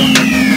Musik